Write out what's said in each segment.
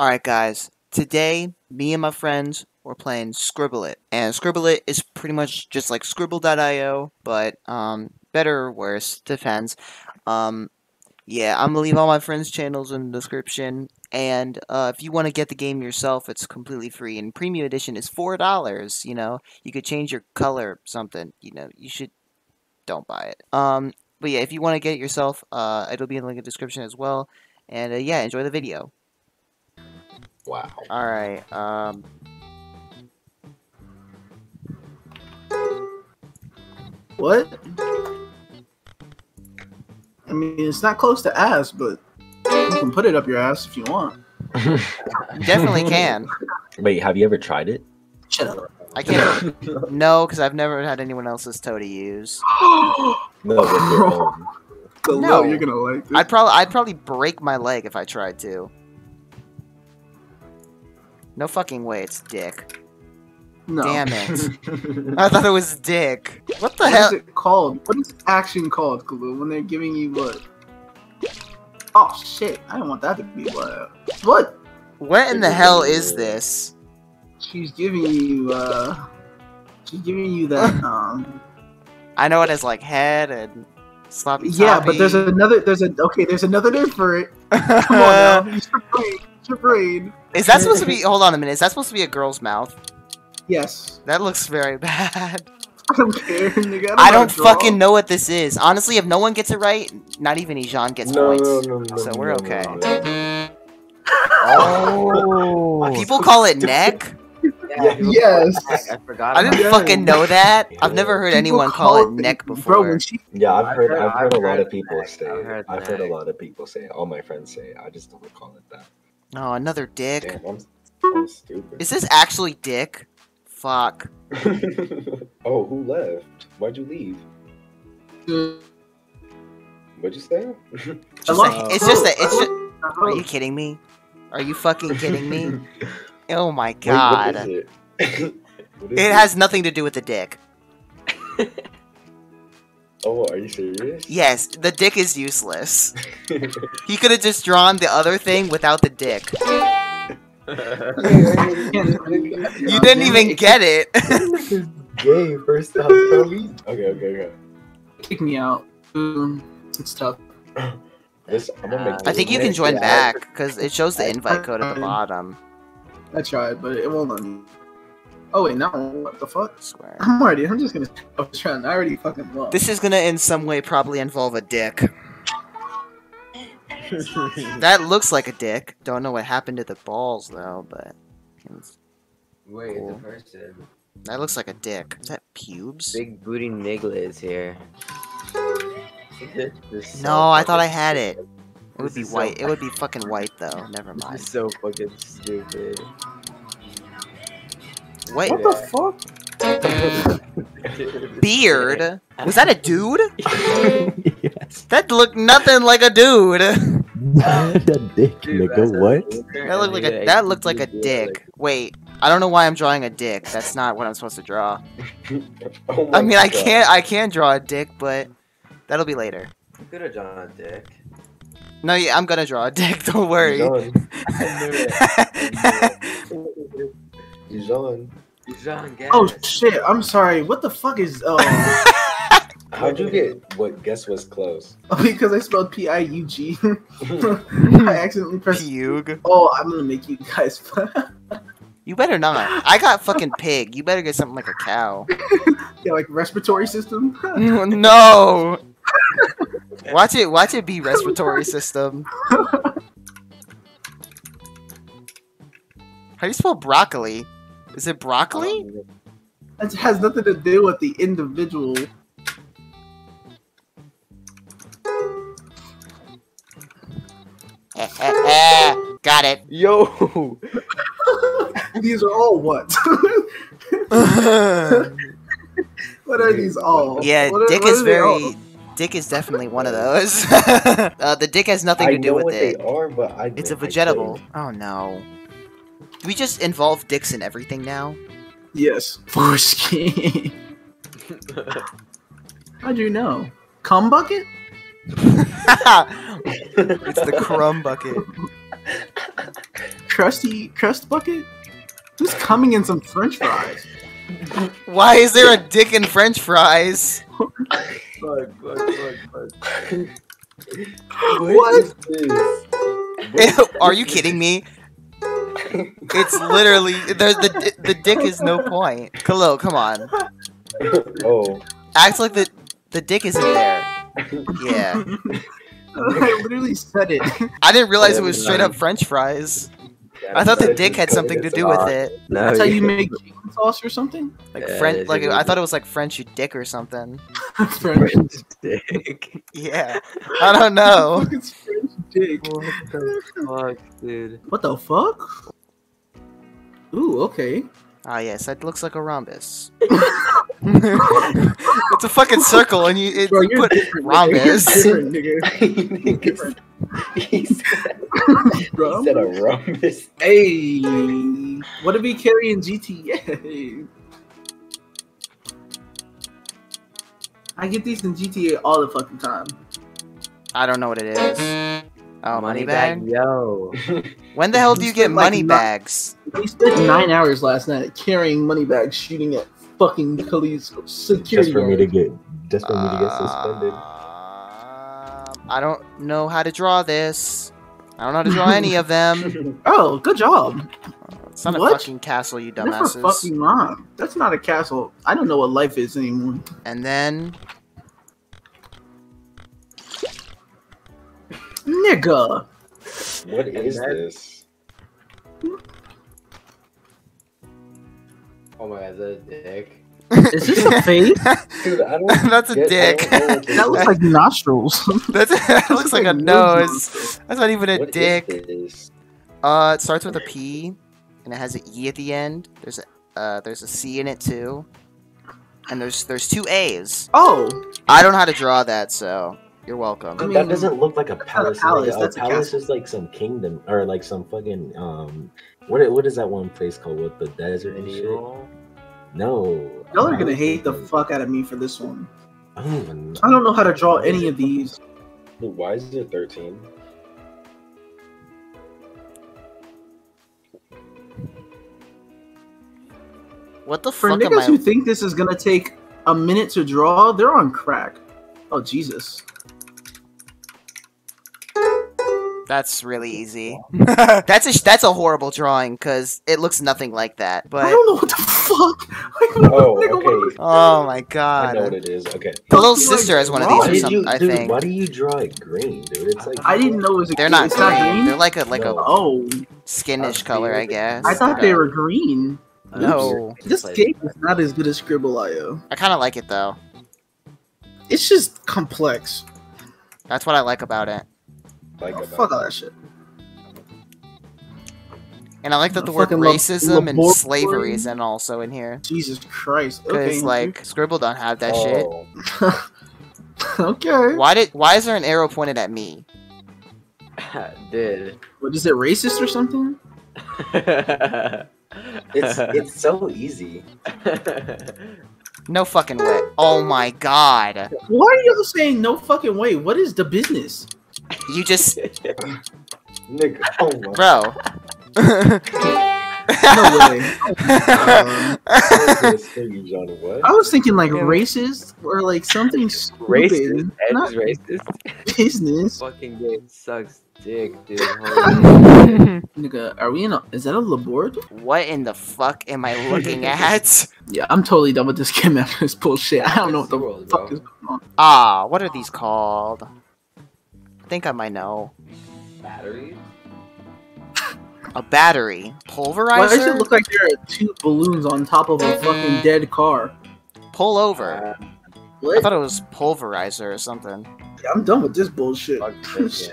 Alright guys, today me and my friends were playing Scribble It. And Scribble It is pretty much just like skribbl.io, but um better or worse, depends. Um yeah, I'm gonna leave all my friends' channels in the description. And uh, if you want to get the game yourself, it's completely free. And premium edition is four dollars. You know, you could change your color, or something. You know, you should don't buy it. Um, but yeah, if you want to get it yourself, uh, it'll be in the link in the description as well. And uh, yeah, enjoy the video. Wow. All right. Um. What? I mean, it's not close to ass, but you can put it up your ass if you want. Definitely can. Wait, have you ever tried it? Shut up. I can't. No, because I've never had anyone else's toe to use. No, with your own. Hello, No. you're gonna like this. I'd probably I'd probably break my leg if I tried to. No fucking way, it's dick. no. Damn it. I thought it was dick. What the What hell? is it called? What is action called, Kalu, when they're giving you what? Oh shit! I don't want that to be what. What? What in the hell is this? She's giving you. uh She's giving you that. um I know it has like head and sloppy. Yeah, but there's another. There's a okay. There's another name for it. Come on now. Use your brain. Use your brain. Is that supposed to be? Hold on a minute. Is that supposed to be a girl's mouth? Yes. That looks very bad. I don't care, nigga. I don't how to draw. fucking know what this is. Honestly, if no one gets it right, not even Ijan gets No, points. no, no, no, so we're no, okay. no, no. Oh. People call it neck. Yes. I forgot. I didn't Yeah. fucking know that. I've never heard People anyone call call it neck Bro, before. when she Yeah, I've I've heard. heard- I've heard I've a lot of people neck. say. I've heard I've heard a lot of people say. All my friends say. I just don't call it that. Oh, another dick. Damn, I'm, I'm stupid. Is this actually dick? Fuck. oh, who left? Why'd you leave? What'd you say? Just Hello? a- it's just a. It's just. Uh-huh. Are you kidding me? Are you fucking kidding me? Oh my Wait, god. what is it? What is It has nothing to do with the dick. Oh, are you serious? Yes, the dick is useless. He could have just drawn the other thing without the dick. You didn't even get it. Gay first time for me. Okay, okay, okay. Kick me out. It's tough. This I'm gonna make. I think you can join back because it shows the invite code at the bottom. I tried, but it won't let me. Oh wait, no. What the fuck? I swear. I'm already. I'm just gonna. I was trying. I already fucking lost. This is gonna in some way probably involve a dick. That looks like a dick. Don't know what happened to the balls though, but it's- Wait, Cool. the person. that looks like a dick. Is that pubes? Big booty nigga is here. This so No, I thought I had it. It would be is so white. It would be fucking white though. Never This mind. is so fucking stupid. Wait, What the fuck? beard? Was that a dude? yes. That looked nothing like a dude. That that dick, Dude, nigga. that's What? looked like a that looked like a dick. Wait, I don't know why I'm drawing a dick. That's not what I'm supposed to draw. Oh I mean, I can't I can draw a dick, but that'll be later. You could have drawn a dick. No, yeah, I'm gonna draw a dick. Don't worry. Jean. I knew it. Jean. Jean Gas. Oh shit! I'm sorry. What the fuck is? Oh, How'd you get what? Guess was close. Oh, because I spelled P I U G. I accidentally pressed. Pug. Oh, I'm gonna make you guys. You better not. I got fucking pig. You better get something like a cow. yeah, like respiratory system. no. Watch it. Watch it be respiratory system. How do you spell broccoli? Is it broccoli? That has nothing to do with the individual. Got it. Yo. These are all what? what are these all? yeah, What are- dick what is are they very. Dick is definitely one of those. uh, the dick has nothing I to do know with what it. they are, but I. It's a I vegetable. Oh no. Do we just involve dicks in everything now? Yes. Foreskin. How'd you know? Cum bucket? it's the crumb bucket. crusty crust bucket? Who's coming in some French fries? Why is there a dick in French fries? Fuck, fuck, fuck, fuck. What? is this? Are you kidding me? It's literally the the the dick is no point. Khalil, come on. oh. Act like the the dick isn't there. Yeah. I literally said it. I didn't realize it was straight up French fries. I thought the dick had something to do with it. No, That's how you you- make chicken sauce or something? Like Yeah, French, like I thought it was like French dick or something. French. French dick. Yeah, I don't know. It's French dick. What the fuck, dude? What the fuck? Ooh, okay. Ah, yes, that looks like a rhombus. it's a fucking circle, and you, it, Bro, you you're put different. rhombus. Nigga. You're different, nigga. he said, he said a rhombus. Hey, what did we carry in GTA? I get these in GTA all the fucking time. I don't know what it is. Oh, money bag. yo. When the hell do you get Spent, like, money not- bags? We spent nine hours last night carrying money bags, shooting at fucking Khalid's security. Just for me to get, just for me to get suspended. Um, I don't know how to draw this. I don't know how to draw any of them. Oh, good job. It's not a fucking castle, you dumbasses. Never dumbasses. fucking mind. That's not a castle. I don't know what life is anymore. And then Nigga. What is that- this? Oh my god, is that a dick? Is this a face? Dude, I don't. That's a get- dick. don't know what this That looks like nostrils. That's, that looks like a nose. That's not even a What is dick. this? Uh, it starts with a P, and it has an E at the end. There's a uh, there's a C in it too, and there's there's two A's. Oh, I don't know how to draw that, so you're welcome. I mean, that doesn't look like a not a palace. palace, Like, that's a a palace castle. is like some kingdom or like some fucking um. What what is that one place called with the desert and shit? No. y'all are gonna hate the fuck out of me for this one. I don't even. I don't know how to draw any of these. Dude, why is it thirteen? What the For fuck am niggas who I? think this is gonna take a minute to draw, they're on crack. Oh Jesus. That's really easy. that's a that's a horrible drawing because it looks nothing like that. But I don't know what the fuck. Oh, nigga, what okay. oh my I know what it is. Okay. the little Like, sister has one of these or something. you, I dude? think Why do you draw it green, dude? It's like I didn't know it was. A they're not it's green. Green? They're like a like a No. Oh, skinish Uh, color, I guess. I thought they were green. No, This game is not as good as skribbl.io. I kind of like it though. It's just complex. That's what I like about it, like Oh, about fuck all that shit. and I like that A the word racism and slavery is in also in here Jesus Christ. because Okay. like Scribble don't have that shit. Oh, okay. Why did why is there an arrow pointed at me? Dude. What is it? Racist or something? It's it's so easy. No fucking way. Oh my god. Why are you all saying no fucking way? What is the business? You just Nigga, oh my bro. No way. Um, goodness, you, Johnny. I was thinking like Yeah. racist or like something stupid. racist. Edge Not racist. business. Fucking game sucks dick, dude. Nigga, are we in a? Is that a laboratory? what in the fuck am I looking at? Yeah, I'm totally done with this game after this bullshit. I don't know what the World, fuck bro. is going on. Ah, what are these called? I think I might know. battery? A battery. Pulverizer? Why does it look like there are two balloons on top of a fucking dead car? Pull over. Uh, I What? thought it was pulverizer or something. I'm done with this bullshit. Fuck. Trash.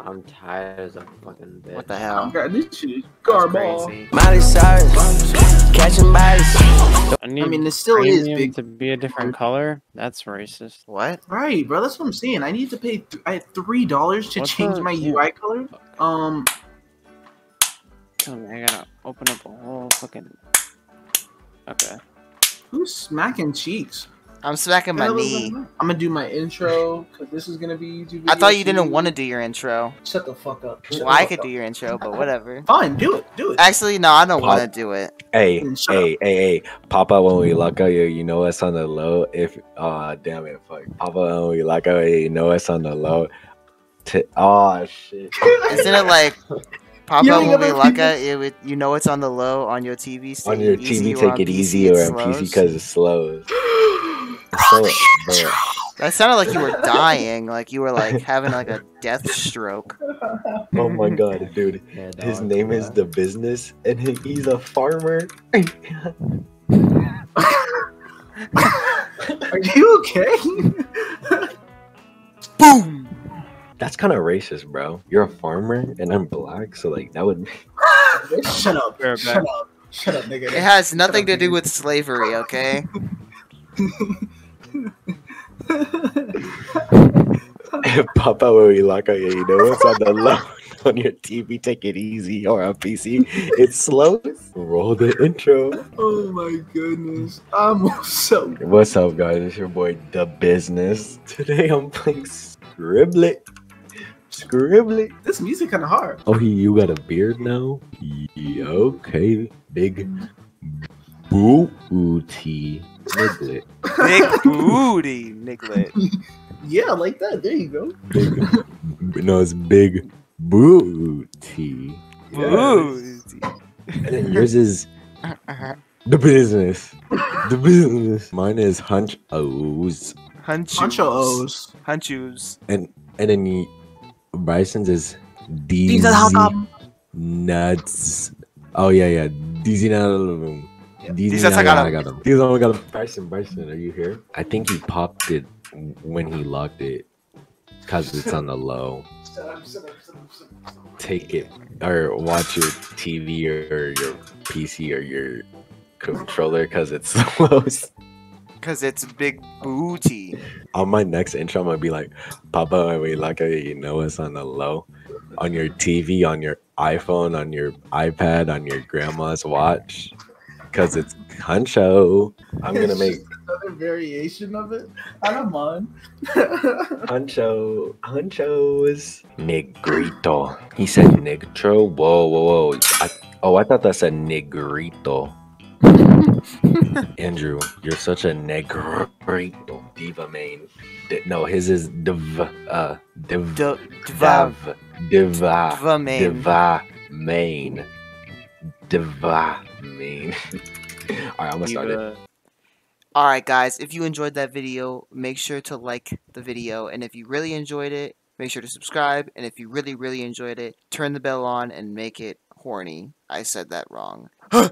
I'm tired as a fucking bitch. What the hell? God, this shit is That's garbage. crazy. Miley Cyrus, catching bodies. I I need mean, it still is big. to be a different color. That's racist. What? Right, bro. That's what I'm saying. I need to pay. Th- I three dollars to What's change the- my yeah. UI color. Um, Tell me, I gotta open up a whole fucking. Okay. who's smacking cheeks? I'm smacking my Hell is knee. that? I'm gonna do my intro because this is gonna be YouTube. I thought you for didn't want to do your intro. Shut the fuck up. Shut Well, the I could up. do your intro, but whatever. Fine, do it. Do it. Actually, no, I don't want to do it. Hey, shut hey, hey, hey, Papa, when we lock out, you, you know us on the low. If, uh, damn it, fuck. Papa, when we lock out, you know us on the low. T- oh, shit. Isn't it like Papa You ain't when we gonna- look it, with- you know it's on the low on your TV. so on your take it TV, easy, take on it PC, easy, or on PC because it slows. So, bro, That sounded like you were dying, like you were like having like a death stroke. oh my god, dude. Yeah, His name yeah. is The Business, and he- he's a farmer. Are you okay? Boom. That's kind of racist, bro. You're a farmer, and I'm black, so like that would. Shut up. We're Shut back. up. Shut up, nigga. It has nothing to do with slavery, okay? Papa, lock out, you know what's on the low on your TV. Take it easy, or on PC, it slows. Roll the intro. oh my goodness. I'm so. What's up, guys? It's your boy, The Business. Today I'm playing Scribblet. Scribblet. This music kind of hard. Oh, you got a beard now? Yeah, okay. Big mm. Booty. Scribblet. Big booty, Nicklet. Yeah, like that. There you go. Big. No, it's big booty. Yes. Booty. And then yours is the business. The business. Mine is hunch O's. Hunchos. Huncho O's. Hunchos. And and then y- Bryson's is These DZ nuts. Oh yeah, yeah. DZ nuts. Yeah. These These are I got him. These are I got him. Bryson, Bryson, are you here? I think he popped it when he locked it because it's on the low. Take it or watch your TV or your PC or your controller because it's slow. Because it's big booty. on my next intro, I'm gonna be like, Papa, when we look at it, you know it's on the low. On your TV, on your iPhone, on your iPad, on your grandma's watch. Cause it's Huncho. I'm gonna make another variation of it. I don't mind. Huncho. Huncho's Negrito. He said Negro. Whoa, whoa, whoa. I, oh, I thought that said Negrito. Andrew, you're such a Negrito. Diva main. D- no, his is Div. Uh, Div. D- dva. Div. Diva. Dva main. Diva main. Diva main. Alright, I'm gonna start it. Alright, guys, if you enjoyed that video, make sure to like the video. And if you really enjoyed it, make sure to subscribe. And if you really, really enjoyed it, turn the bell on and make it horny. I said that wrong.